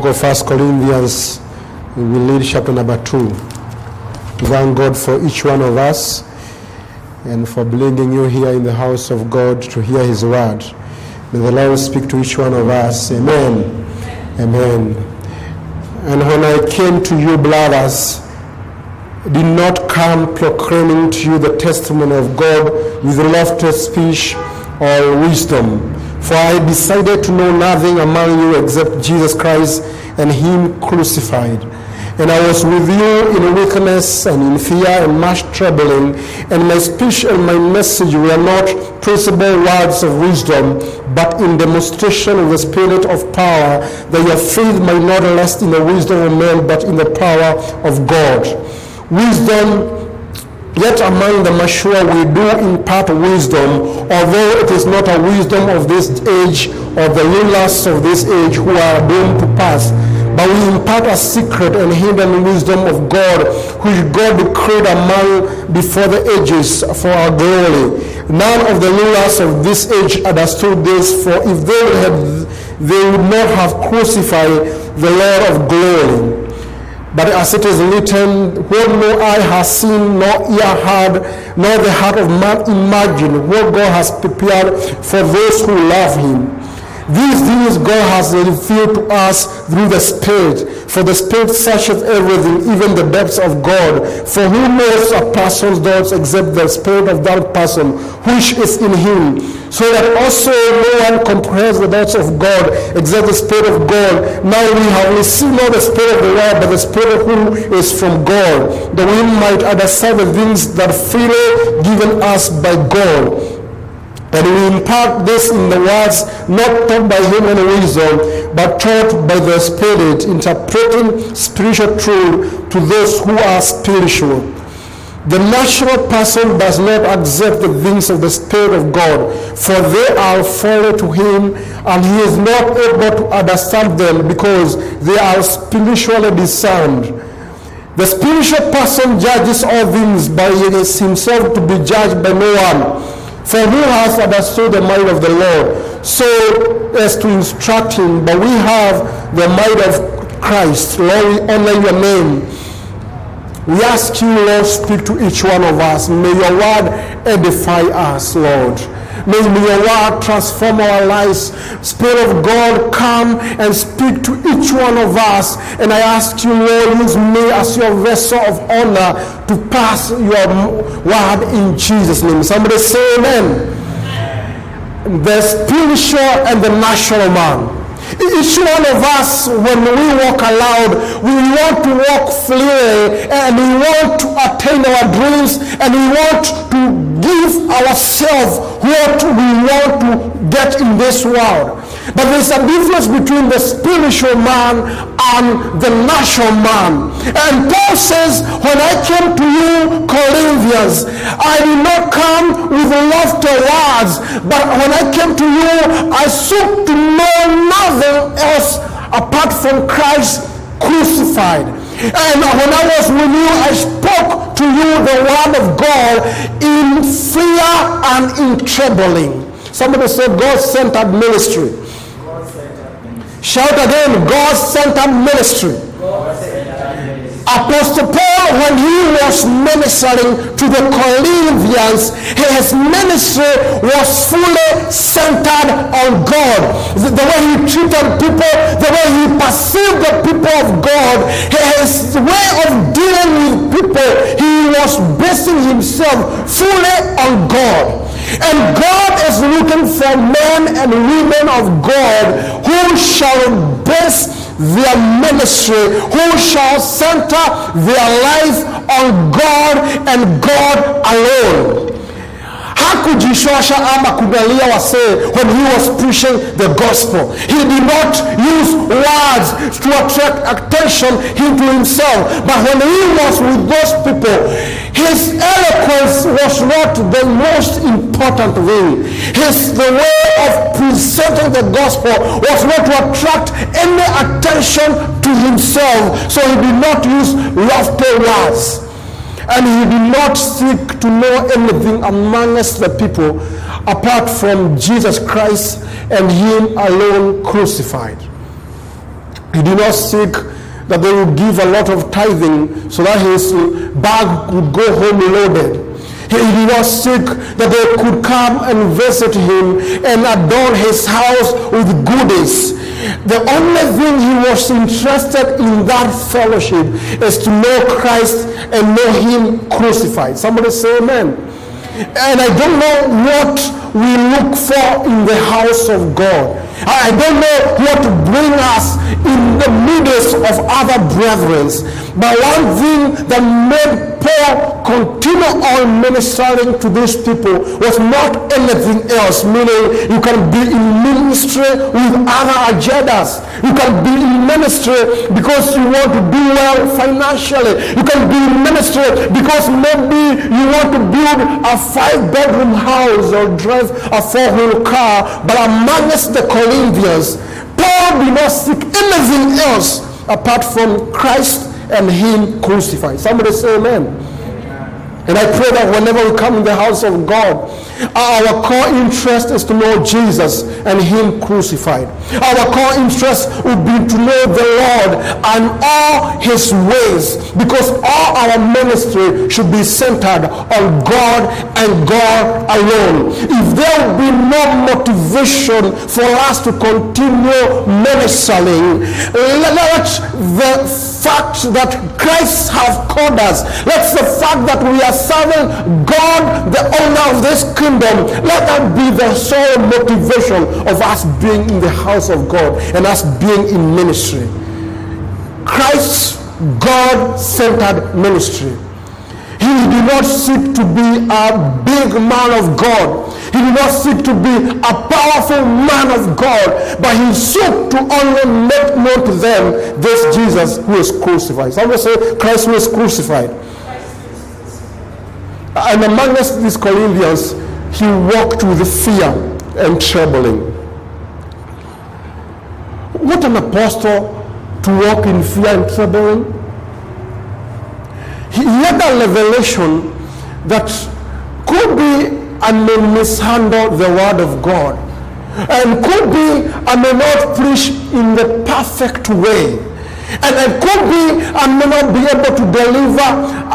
book of First Corinthians, we will read chapter number 2. We Thank God for each one of us and for bringing you here in the house of God to hear His word. May the Lord speak to each one of us. Amen. Amen. And when I came to you, brothers, did not come proclaiming to you the testimony of God with lofty speech or wisdom. For I decided to know nothing among you except Jesus Christ and Him crucified. And I was with you in weakness and in fear and much troubling. And my speech and my message were not principal words of wisdom, but in demonstration of the Spirit of power, that your faith might not rest in the wisdom of men, but in the power of God. Wisdom Yet among the mature we do impart wisdom, although it is not a wisdom of this age or the rulers of this age who are doomed to pass. But we impart a secret and hidden wisdom of God, which God decreed among before the ages for our glory. None of the rulers of this age understood this, for if they had, they would not have crucified the Lord of glory. But as it is written, what no eye has seen, nor ear heard, nor the heart of man imagined, what God has prepared for those who love him. These things God has revealed to us through the Spirit. For the Spirit searcheth everything, even the depths of God. For who knows a person's thoughts except the Spirit of that person which is in him? So that also no one comprehends the thoughts of God except the Spirit of God. Now we have received not the Spirit of the world, but the Spirit who is from God, that we might understand the things that freely given us by God. And we impart this in the words not taught by human wisdom, but taught by the Spirit, interpreting spiritual truth to those who are spiritual. The natural person does not accept the things of the Spirit of God, for they are foreign to him, and he is not able to understand them because they are spiritually discerned. The spiritual person judges all things, he is himself to be judged by no one. For who has understood the mind of the Lord so as to instruct him? But we have the mind of Christ. Lord, we honor your name. We ask you, Lord, speak to each one of us. May your word edify us, Lord. May your word transform our lives. Spirit of God, come and speak to each one of us. And I ask you, Lord, use me as your vessel of honor to pass your word in Jesus' name. Somebody say amen. The spiritual and the natural man. Each one of us, when we walk aloud, we want to walk freely and we want to attain our dreams and we want to give ourselves what we want to get in this world. But there's a difference between the spiritual man and the natural man. And Paul says, when I came to you, Corinthians, I did not come with lofty words, but when I came to you, I sought to know nothing else apart from Christ crucified. And when I was with you, I spoke to you the word of God in fear and in trembling. Somebody said God-centered ministry. Shout again, God-centered ministry. Apostle Paul, when he was ministering to the Corinthians, his ministry was fully centered on God. The, the way he treated people, the way he perceived the people of God, his way of dealing with people, he was basing himself fully on God. And God is looking for men and women of God who shall base their ministry, who shall center their life on God and God alone. Hakujishosha ama kugalia wasee when he was preaching the gospel. He did not use words to attract attention into himself but when he was with those people his eloquence was not the most important thing his the way of presenting the gospel was not to attract any attention to himself so he did not use lofty words and he did not seek to know anything amongst the people apart from Jesus Christ and him alone crucified. He did not seek that they would give a lot of tithing so that his bag would go home loaded. He was sick that they could come and visit him and adorn his house with goodies. The only thing he was interested in that fellowship is to know Christ and know him crucified. Somebody say amen. And I don't know what we look for in the house of God. I don't know what to bring us in the midst of other brethren. But one thing that made Paul continue on ministering to these people was not anything else, meaning you can be in ministry with other agendas. You can be in ministry because you want to do well financially. You can be in ministry because maybe you want to build a five bedroom house or drive a four wheel car. But amongst the Corinthians, Paul did not seek anything else apart from Christ and Him crucified. Somebody say amen. And I pray that whenever we come in the house of God, our core interest is to know Jesus and Him crucified. Our core interest would be to know the Lord and all His ways because all our ministry should be centered on God and God alone. If there will be no motivation for us to continue ministering, let the fact that Christ have called us, let the fact that we are serving God, the owner of this kingdom, let that be the sole motivation of us being in the house of God and us being in ministry. Christ, God-centered ministry. He did not seek to be a big man of God. He did not seek to be a powerful man of God, but he sought to only make known to them this Jesus who is crucified. Somebody say, Christ who is crucified. And amongst these Corinthians, he walked with fear and trembling. What an apostle to walk in fear and trembling. He had a revelation that could be I may mishandle the word of God. And could be I may not preach in the perfect way. And it could be I may not be able to deliver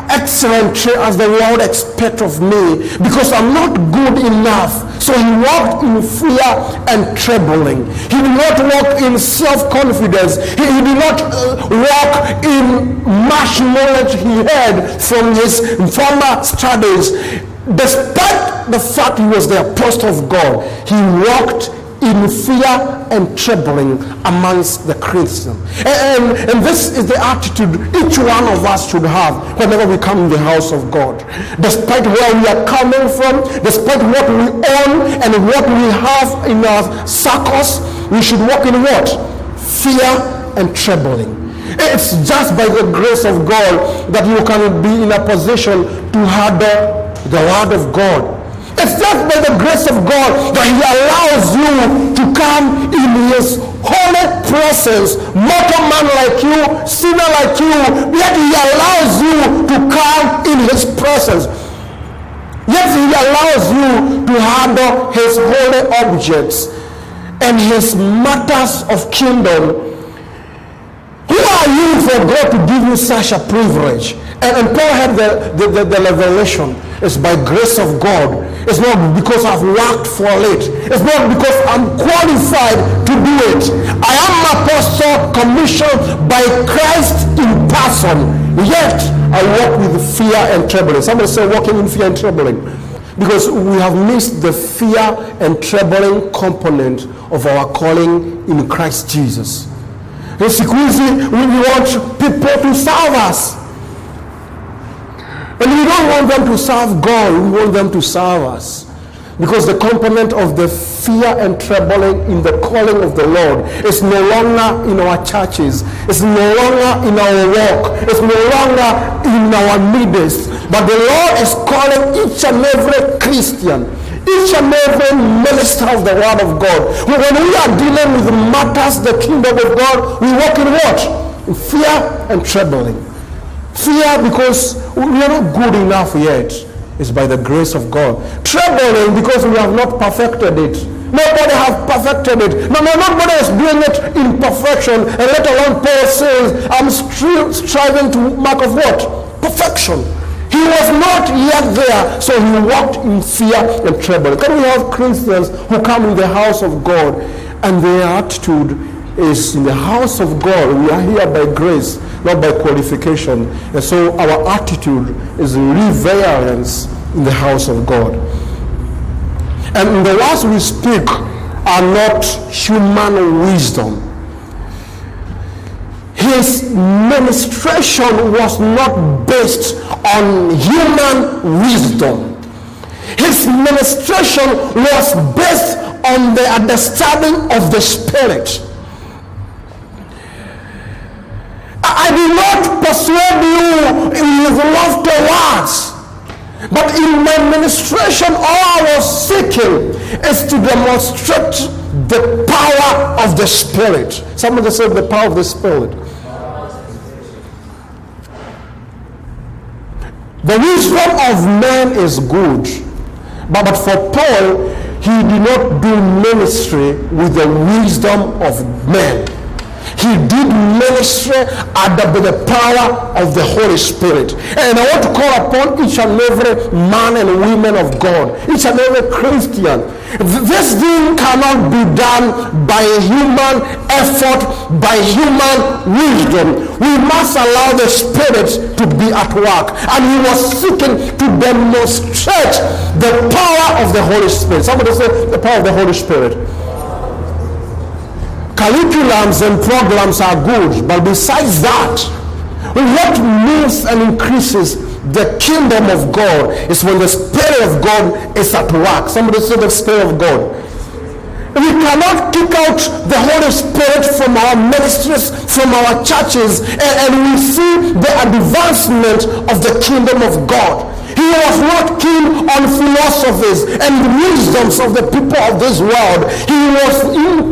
excellently as the world expects of me because I'm not good enough. So he walked in fear and trembling. He did not walk in self-confidence. He, he did not uh, walk in much knowledge he had from his former studies. Despite the fact he was the apostle of God, he walked in fear and trembling amongst the Christians. And, and, this is the attitude each one of us should have whenever we come in the house of God. Despite where we are coming from, despite what we own and what we have in our circles, we should walk in what? Fear and trembling. It's just by the grace of God that you can be in a position to handle the word of God. It's just by the grace of God that he allows you to come in his holy presence. Mortal man like you, sinner like you, yet he allows you to come in his presence. Yet he allows you to handle his holy objects and his matters of kingdom. Who are you for God to give you such a privilege? And, and Paul had the, the, the, the revelation. It's by grace of God. It's not because I've worked for it. It's not because I'm qualified to do it. I am apostle commissioned by Christ in person. Yet I walk with fear and trembling. Somebody say walking in fear and trembling. Because we have missed the fear and trembling component of our calling in Christ Jesus. Siku hizi we want people to serve us. And we don't want them to serve God, we want them to serve us. Because the component of the fear and trembling in the calling of the Lord is no longer in our churches. It's no longer in our walk. It's no longer in our midst. But the Lord is calling each and every Christian, each and every minister of the Word of God. When we are dealing with matters, the kingdom of God, we walk in what? In fear and trembling. Fear because we are not good enough yet. It's by the grace of God. Trembling because we have not perfected it Nobody has perfected it. No, no, nobody is doing it in perfection. And let alone Paul says, I'm stri- striving to mark of what? Perfection. He was not yet there, so he walked in fear and trembling. Can we have Christians who come in the house of God and their attitude is in the house of God. We are here by grace, not by qualification. And so our attitude is reverence in the house of God. And the words we speak are not human wisdom. His ministration was not based on human wisdom. His ministration was based on the understanding of the Spirit. I did not persuade you with lofty words. But in my ministration, all I was seeking is to demonstrate the power of the Spirit. Somebody said the power of the Spirit. The wisdom of man is good. But, but for Paul, he did not do ministry with the wisdom of men. He did ministry under the power of the Holy Spirit. And I want to call upon each and every man and woman of God, each and every Christian. This thing cannot be done by human effort, by human wisdom. We must allow the Spirit to be at work. And he was seeking to demonstrate the power of the Holy Spirit. Somebody say the power of the Holy Spirit curriculums and programs are good, but besides that, what moves and increases the kingdom of God is when the Spirit of God is at work. Somebody say the Spirit of God. We cannot kick out the Holy Spirit from our ministries, from our churches, and, and we see the advancement of the kingdom of God. He was not keen on philosophies and wisdoms of the people of this world. He was in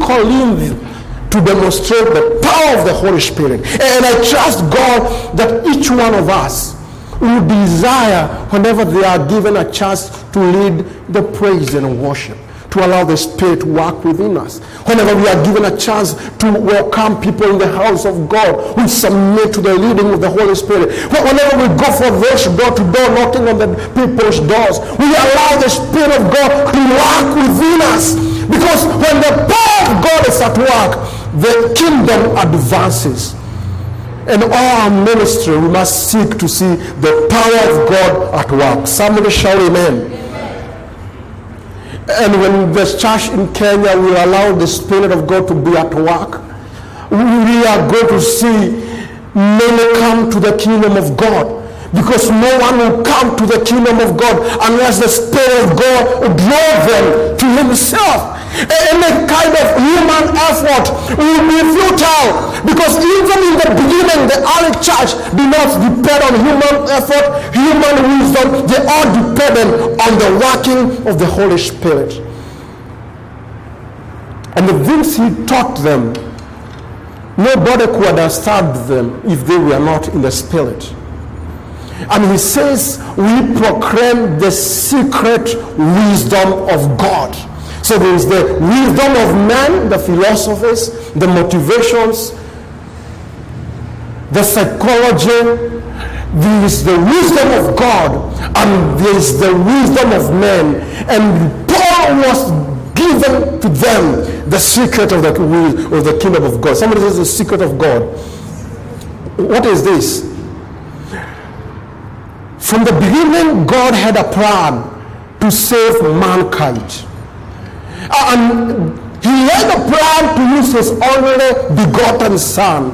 to demonstrate the power of the Holy Spirit. And I trust God that each one of us will desire, whenever they are given a chance to lead the praise and worship, to allow the Spirit to work within us. Whenever we are given a chance to welcome people in the house of God, we submit to the leading of the Holy Spirit. Whenever we go from this door to door, knocking on the people's doors, we allow the Spirit of God to work within us. Because when the power of God is at work, the kingdom advances. And all our ministry, we must seek to see the power of God at work. Somebody shout amen. And when the church in Kenya will allow the Spirit of God to be at work, we are going to see many come to the kingdom of God. Because no one will come to the kingdom of God unless the Spirit of God draw them to Himself. Any kind of human effort will be futile because even in the beginning, the early church did not depend on human effort, human wisdom. They all depended on the working of the Holy Spirit. And the things he taught them, nobody could understand them if they were not in the Spirit. And he says, We proclaim the secret wisdom of God. So there is the wisdom of man, the philosophies, the motivations, the psychology. There is the wisdom of God, and there is the wisdom of men. And Paul was given to them the secret of the, of the kingdom of God. Somebody says the secret of God. What is this? From the beginning, God had a plan to save mankind. Uh, and he had a plan to use his only begotten son.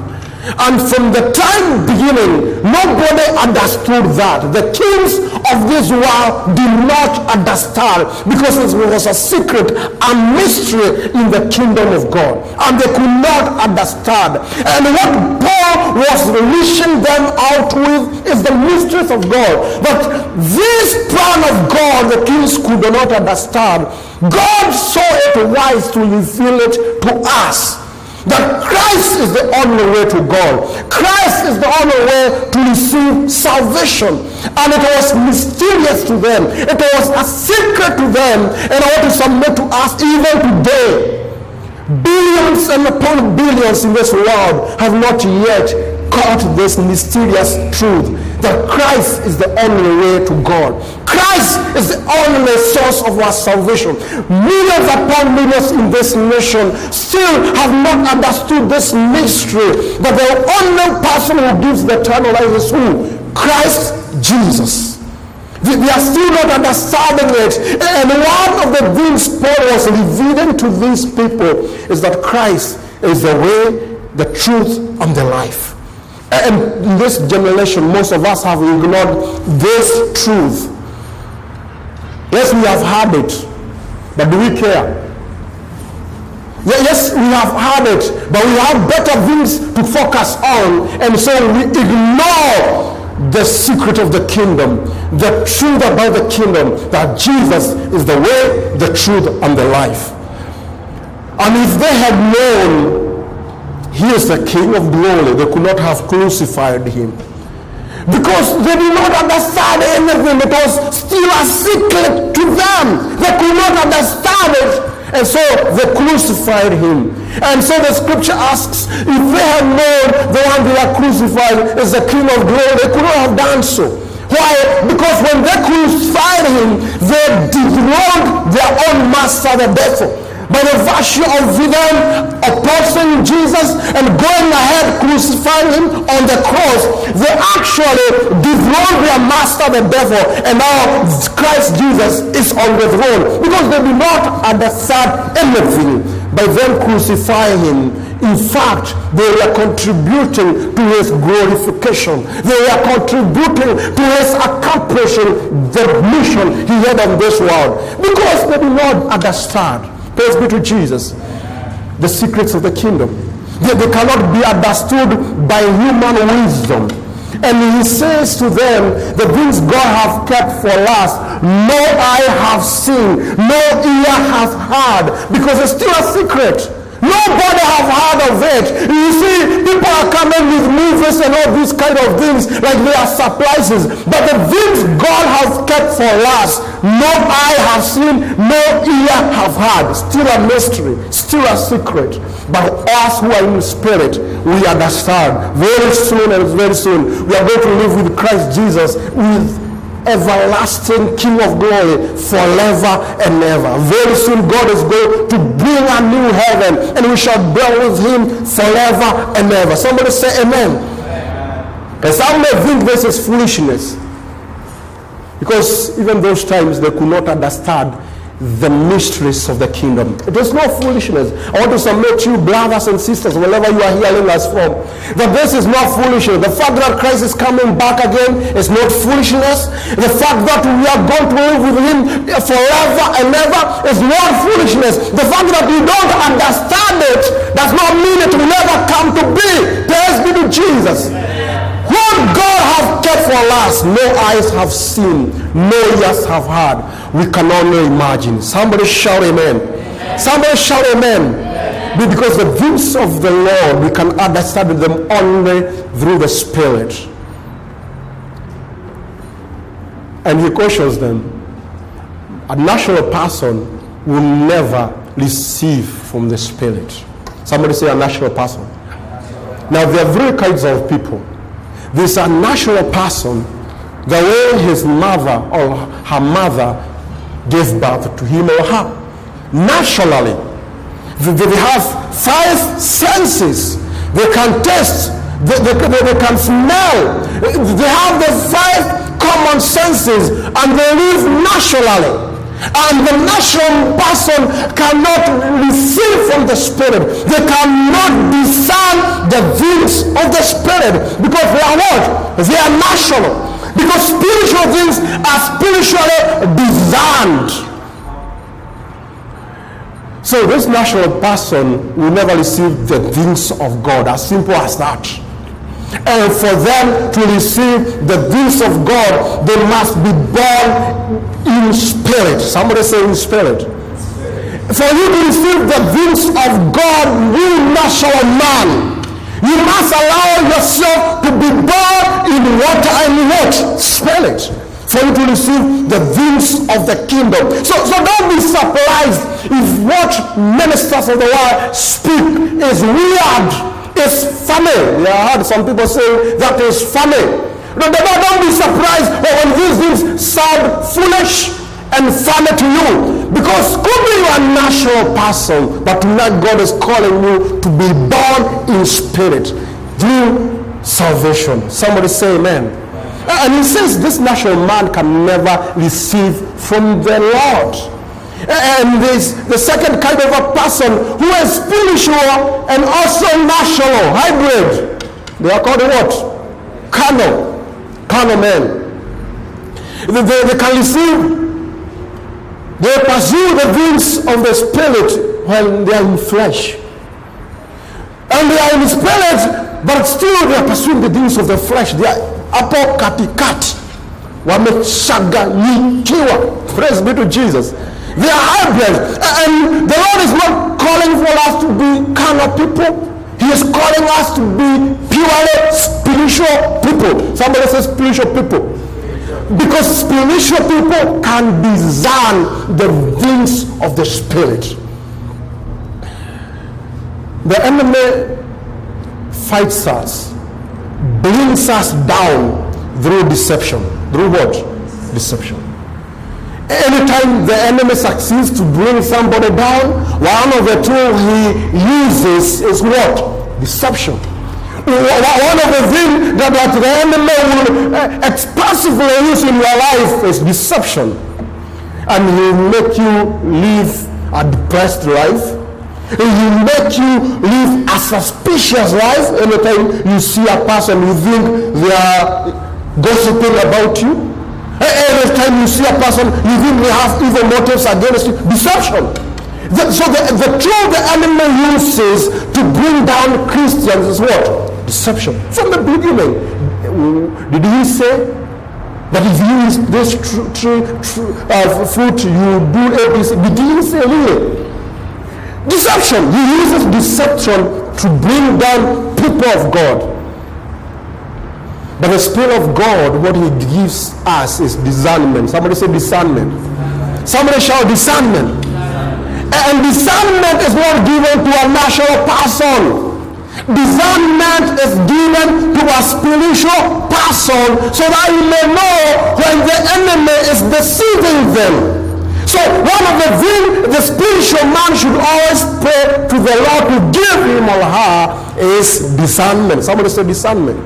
And from the time beginning, nobody understood that. The kings of this world did not understand because it was a secret, a mystery in the kingdom of God. And they could not understand. And what Paul was reaching them out with is the mysteries of God. But this plan of God, the kings could not understand. God saw it wise to reveal it to us. That Christ is the only way to God. Christ is the only way to receive salvation. And it was mysterious to them. It was a secret to them. And I want to submit to us even today. Billions and upon billions in this world have not yet caught this mysterious truth that Christ is the only way to God. Christ is the only source of our salvation. Millions upon millions in this nation still have not understood this mystery that the only person who gives the eternal life is who? Christ Jesus. They, are still not understanding it. And one of the things Paul was revealing to these people is that Christ is the way, the truth, and the life. And in this generation, most of us have ignored this truth. Yes, we have heard it, but do we care? Yes, we have heard it, but we have better things to focus on, and so we ignore the secret of the kingdom, the truth about the kingdom, that Jesus is the way, the truth, and the life. And if they had known he is the King of glory. They could not have crucified him. Because they did not understand anything. It was still a secret to them. They could not understand it. And so they crucified him. And so the scripture asks, if they had known the one they are crucified is the King of glory, they could not have done so. Why? Because when they crucified him, they dethroned their own master, the devil by the of them opposing Jesus and going ahead crucifying him on the cross, they actually dethroned their master, the devil, and now Christ Jesus is on the throne because they do not understand anything by them crucifying him. In fact, they were contributing to his glorification. They were contributing to his accomplishing the mission he had on this world because they do not understand Praise be to Jesus. The secrets of the kingdom. They, they cannot be understood by human wisdom. And he says to them, the things God hath kept for us, no eye have seen, no ear hath heard, because it's still a secret. Nobody have heard of it. You see, people are coming with movies and all these kind of things like they are surprises. But the things God has kept for us, no eye have seen, no ear have heard. Still a mystery, still a secret. But us who are in spirit, we understand. Very soon and very soon, we are going to live with Christ Jesus with everlasting King of glory forever and ever. Very soon God is going to bring a new heaven and we shall dwell with him forever and ever. Somebody say amen. And some may think this is foolishness. Because even those times they could not understand the mysteries of the kingdom. It is not foolishness. I want to submit to you, brothers and sisters, wherever you are hearing us from, that this is not foolishness. The fact that Christ is coming back again is not foolishness. The fact that we are going to live with Him forever and ever is not foolishness. The fact that you don't understand it does not mean it will never come to be. Praise be to Jesus. What God has kept for us, no eyes have seen, no have heard. We can only imagine. Somebody shout amen. amen. Somebody shout amen. amen. Because the things of the Lord, we can understand them only through the Spirit. And he cautions them. A natural person will never receive from the Spirit. Somebody say a natural person. Now, there are three kinds of people. There's a natural person, the way his mother or her mother gave birth to him or her. Naturally, they have five senses. They can taste, they, they, they can smell. They have the five common senses and they live naturally. And the natural person cannot receive from the Spirit. They cannot discern the things of the Spirit because they are what? They are natural. Because spiritual things are spiritually discerned. So this natural person will never receive the things of God. As simple as that. And for them to receive the things of God, they must be born in spirit. Somebody say in spirit. For you to receive the things of God, you natural man, you must allow yourself to be born water and what? Spell it. For you to receive the things of the kingdom. So, so don't be surprised if what ministers of the world speak is weird, is funny. I heard some people say that is funny. No, don't, be surprised when these things sound foolish and funny to you. Because could be you a natural person, but tonight God is calling you to be born in spirit through salvation. Somebody say amen. Uh, and he says this natural man can never receive from the Lord. Uh, and this the second kind of a person who is spiritual and also natural, hybrid. They are called what? Carnal. Carnal men. They, they, they can receive they pursue the things of the spirit when they are in flesh. And they are in spirit, but still they are pursuing the things of the flesh. They are hapo katikati. Wamechaganyikiwa. Praise be to Jesus. They are hybrid. And the Lord is not calling for us to be carnal people. He is calling us to be purely spiritual people. Somebody says spiritual people. Because spiritual people can discern the things of the spirit. The enemy fights us, brings us down through deception. Through what? Deception. Anytime the enemy succeeds to bring somebody down, one of the tools he uses is what? Deception. One of the things that, that the enemy will uh, expressively use in your life is deception. And he will make you live a depressed life. He will make you live a suspicious life. Anytime you see a person, you think they are gossiping about you. Every time you see a person, you think they have evil motives against you. Deception. The, so the, the tool the enemy uses to bring down Christians is what? Deception. From the beginning. Did he say that if you eat this tr- tr- tr- uh, fruit, you do ABC? Did he say really? Deception. He uses deception to bring down people of God. But the Spirit of God, what He gives us is discernment. Somebody say discernment. Somebody shout discernment. And discernment is not given to a natural person. Discernment is given to a spiritual person so that you may know when the enemy is deceiving them. So one of the things the spiritual man should always pray to the Lord to give him or her is discernment. Somebody say discernment.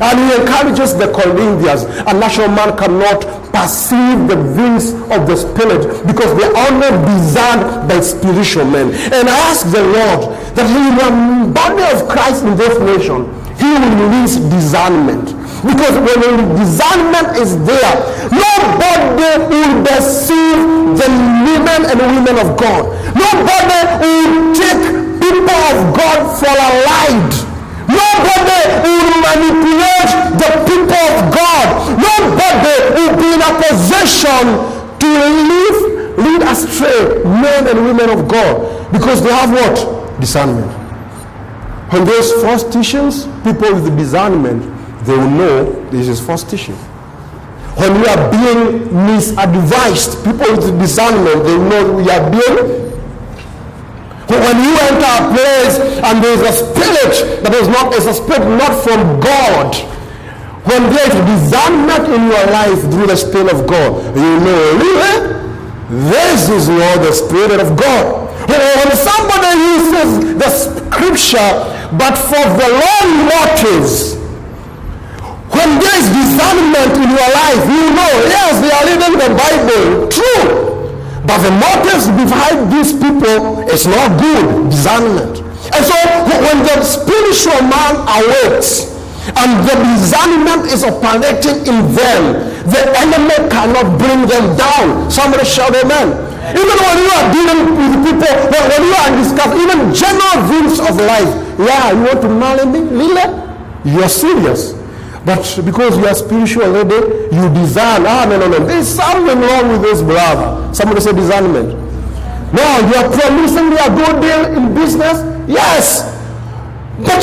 And he encourages the Corinthians. A natural man cannot perceive the things of the spirit because they are only discerned by spiritual men. And I ask the Lord that in the body of Christ in this nation, he will release discernment. Because when the discernment is there, nobody will deceive the women and women of God. Nobody will take people of God for a ride. Nobody will manipulate the people of God. Nobody will be in a position to lead, lead astray men and women of God because they have what? Discernment. When those false teachings, people with discernment, they will know this is false teaching. When we are being misadvised, people with discernment, they know we are being But when you enter a place and there is a spirit that is not is a spirit not from God, when there is discernment in your life through the spirit of God, you know really this is not the spirit of God. When somebody uses the scripture but for the wrong motives, when there is discernment in your life, you know, yes, they are reading the Bible, true. But the motives behind these people is not good discernment. And so when the spiritual man awakes and the discernment is operating in them, the enemy cannot bring them down. Somebody shout amen. Even when you are dealing with people, when you are discussing even general things of life, yeah, you want to marry me, Lila? You're serious. But because you are spiritual lady, you discern. Ah, no, no, no. There's something wrong with this brother. Somebody say discernment. No, you are promising me a good deal in business? Yes. But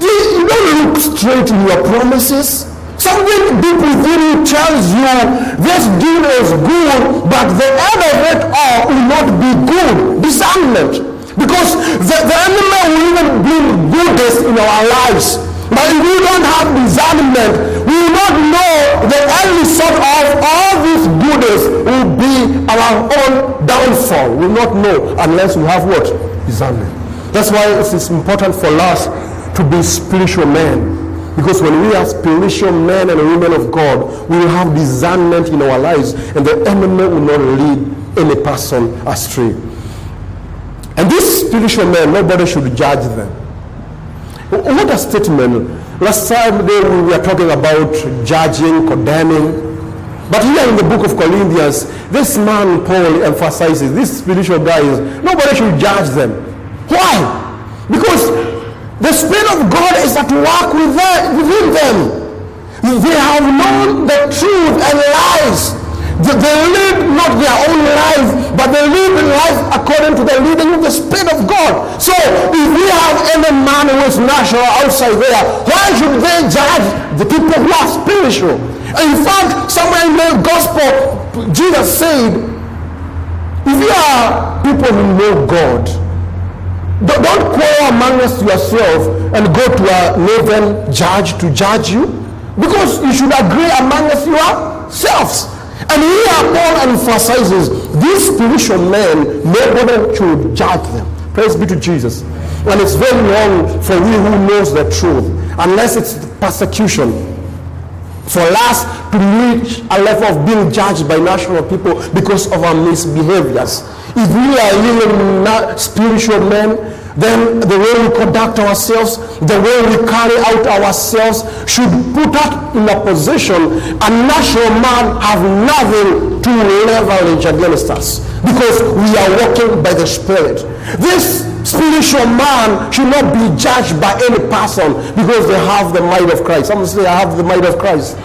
you don't look straight in your promises. Something deep within you tells you this deal is good, but the end of it all will not be good. Discernment. Because the, the enemy will even bring goodness in our lives. But if we don't have discernment, we will not know the end result of all this goodness will be our own downfall. We will not know unless we have what? Discernment. That's why it is important for us to be spiritual men. Because when we are spiritual men and women of God, we will have discernment in our lives, and the enemy will not lead any person astray. And these spiritual men, nobody should judge them. What a statement. Last time we were talking about judging, condemning. But here in the book of Corinthians, this man Paul emphasizes, these spiritual guys, nobody should judge them. Why? Because the Spirit of God is at work within them. They have known the truth and lies. They live not their own life, but they live life according to the leading of the Spirit of God. So if we have any man who is natural outside there, why should they judge the people who are spiritual? In fact, somewhere in the gospel, Jesus said, if you are people who know God, don't quarrel amongst yourself and go to a northern judge to judge you because you should agree amongst yourselves. And here Paul emphasizes these spiritual men, nobody should judge them. Praise be to Jesus. And it's very wrong for we who knows the truth, unless it's persecution. For us to reach a level of being judged by national people because of our misbehaviors. If we are really spiritual men, then the way we conduct ourselves, the way we carry out ourselves should put us in a position a natural man have nothing to leverage against us because we are walking by the Spirit. This spiritual man should not be judged by any person because they have the might of Christ. Someone say, I have the might of Christ.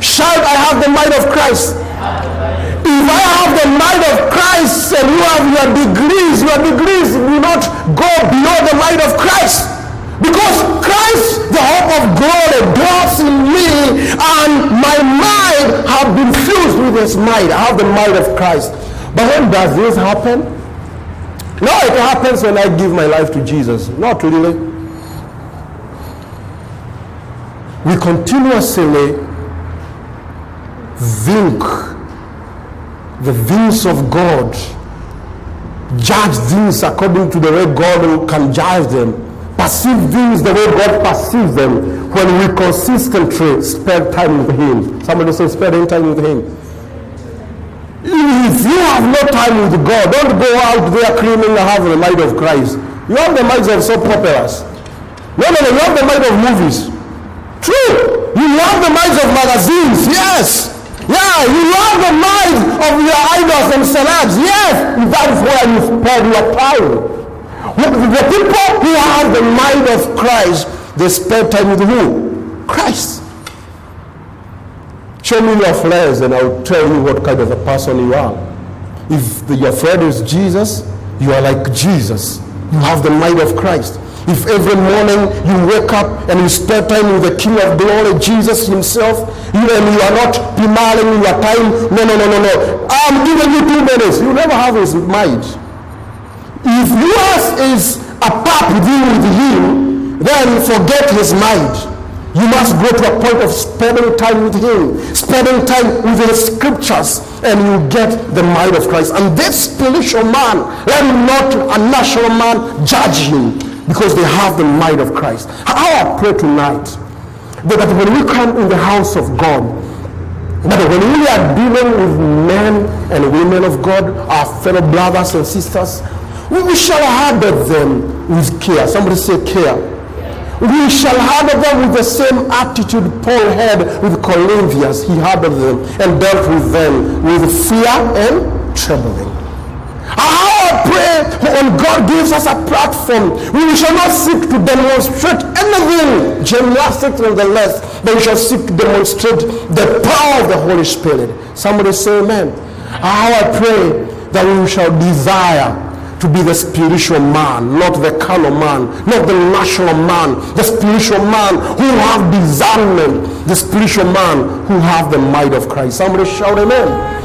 Shout, I have the might of Christ. If I have the mind of Christ and you have your degrees, your degrees will not go below the mind of Christ. Because Christ, the hope of glory, dwells in me, and my mind have been fused with his mind. I have the mind of Christ. But when does this happen? No, it happens when I give my life to Jesus. Not really. We continuously think the things of God, judge things according to the way God can judge them, perceive things the way God perceives them when we consistently spend time with Him. Somebody say, spending time with Him. If you have no time with God, don't go out there claiming you have the mind of Christ. You have the might of soap operas. No, no, no, you have the might of movies. True. You have the might of magazines. Yes. Yeah, you love the minds of your idols and celebs. Yes, that is where you spend your time. The people who have the mind of Christ, they spend time with who? Christ. Show me your friends and I'll tell you what kind of a person you are. If the, your friend is Jesus, you are like Jesus. You have the mind of Christ. If every morning you wake up and you spend time with the King of Glory, Jesus Himself, and you are not pimaling your time, no, no, no, no, no. I'm giving you two minutes. You never have His mind. If yours is a part within with Him, then forget His mind. You must go to a point of spending time with Him, spending time with the Scriptures, and you get the mind of Christ. And this spiritual man, let not a natural man judge him because they have the mind of Christ. I pray tonight that when we come in the house of God, that when we are dealing with men and women of God, our fellow brothers and sisters, we shall handle them with care. Somebody say care. We shall handle them with the same attitude Paul had with Corinthians. He handled them and dealt with them with fear and trembling. I pray when God gives us a platform, we shall not seek to demonstrate anything gymnastics nonetheless, but we shall seek to demonstrate the power of the Holy Spirit. Somebody say amen. How I pray that we shall desire to be the spiritual man, not the carnal man, not the natural man, the spiritual man who have discernment, the spiritual man who have the might of Christ. Somebody shout amen.